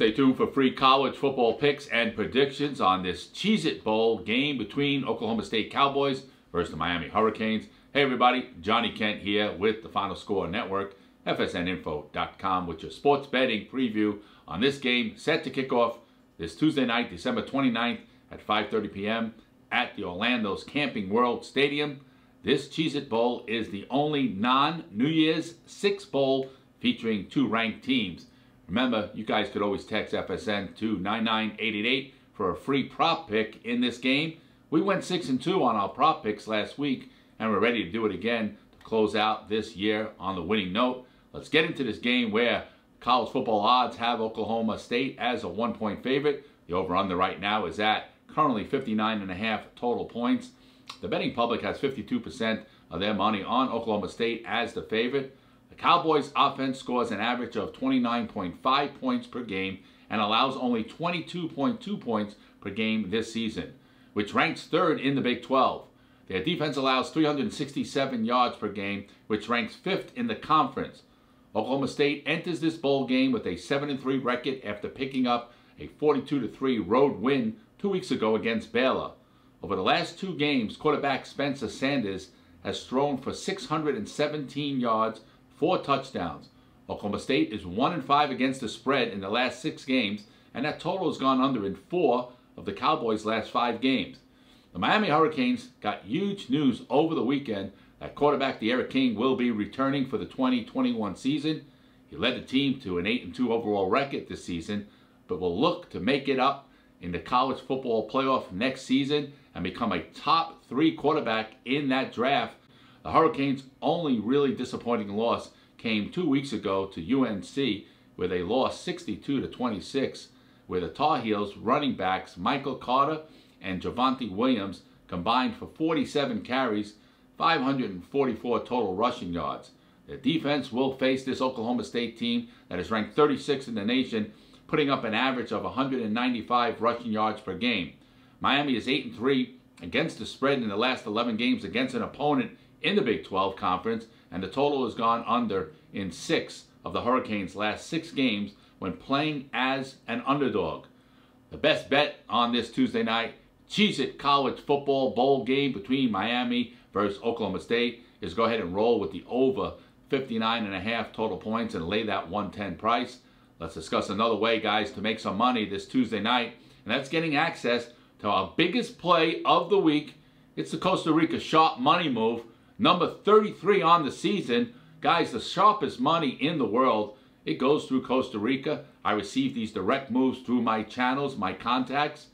Stay tuned for free college football picks and predictions on this Cheez It Bowl game between Oklahoma State Cowboys versus the Miami Hurricanes. Hey everybody, Johnny Kent here with the Final Score Network, FSNinfo.com with your sports betting preview on this game set to kick off this Tuesday night, December 29th at 5.30 p.m. at the Orlando's Camping World Stadium. This Cheez It Bowl is the only non-New Year's Six Bowl featuring two ranked teams. Remember, you guys could always text FSN to 99888 for a free prop pick in this game. We went 6 and 2 on our prop picks last week, and we're ready to do it again to close out this year on the winning note. Let's get into this game where college football odds have Oklahoma State as a one point favorite. The over under right now is at currently 59 and a half total points. The betting public has 52% of their money on Oklahoma State as the favorite. Cowboys offense scores an average of 29.5 points per game and allows only 22.2 points per game this season, which ranks third in the Big 12. Their defense allows 367 yards per game, which ranks fifth in the conference. Oklahoma State enters this bowl game with a 7-3 record after picking up a 42-3 road win two weeks ago against Baylor. Over the last two games, quarterback Spencer Sanders has thrown for 617 yards four touchdowns. Oklahoma State is 1 and 5 against the spread in the last six games, and that total has gone under in four of the Cowboys' last five games. The Miami Hurricanes got huge news over the weekend that quarterback D'Eriq King will be returning for the 2021 season. He led the team to an 8 2 overall record this season, but will look to make it up in the college football playoff next season and become a top three quarterback in that draft the Hurricanes' only really disappointing loss came two weeks ago to UNC, where they lost 62 to 26, where the Tar Heels running backs Michael Carter and Javonte Williams combined for 47 carries, 544 total rushing yards. The defense will face this Oklahoma State team that is ranked 36 in the nation, putting up an average of 195 rushing yards per game. Miami is 8 and 3 against the spread in the last 11 games against an opponent in the Big 12 Conference, and the total has gone under in six of the Hurricanes' last six games when playing as an underdog. The best bet on this Tuesday night, Cheez It College Football Bowl game between Miami versus Oklahoma State is go ahead and roll with the over 59 and a half total points and lay that 110 price. Let's discuss another way, guys, to make some money this Tuesday night, and that's getting access to our biggest play of the week. It's the Costa Rica sharp money move Number 33 on the season. Guys, the sharpest money in the world. It goes through Costa Rica. I receive these direct moves through my channels, my contacts.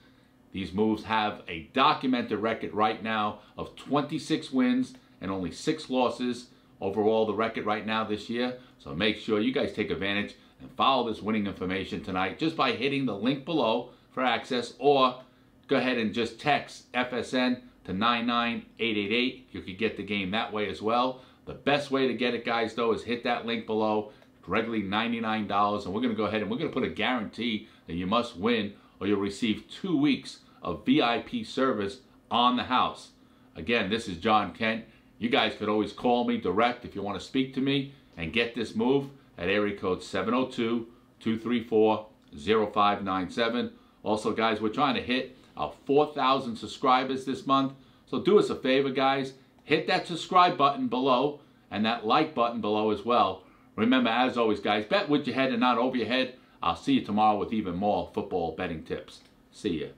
These moves have a documented record right now of 26 wins and only 6 losses. Overall, the record right now this year. So make sure you guys take advantage and follow this winning information tonight just by hitting the link below for access or go ahead and just text FSN to 99888. You could get the game that way as well. The best way to get it, guys, though, is hit that link below. Regularly $99. And we're going to go ahead and we're going to put a guarantee that you must win or you'll receive two weeks of VIP service on the house. Again, this is John Kent. You guys could always call me direct if you want to speak to me and get this move at area code 702-234-0597. Also, guys, we're trying to hit our 4,000 subscribers this month. So do us a favor, guys. Hit that subscribe button below and that like button below as well. Remember, as always, guys, bet with your head and not over your head. I'll see you tomorrow with even more football betting tips. See you.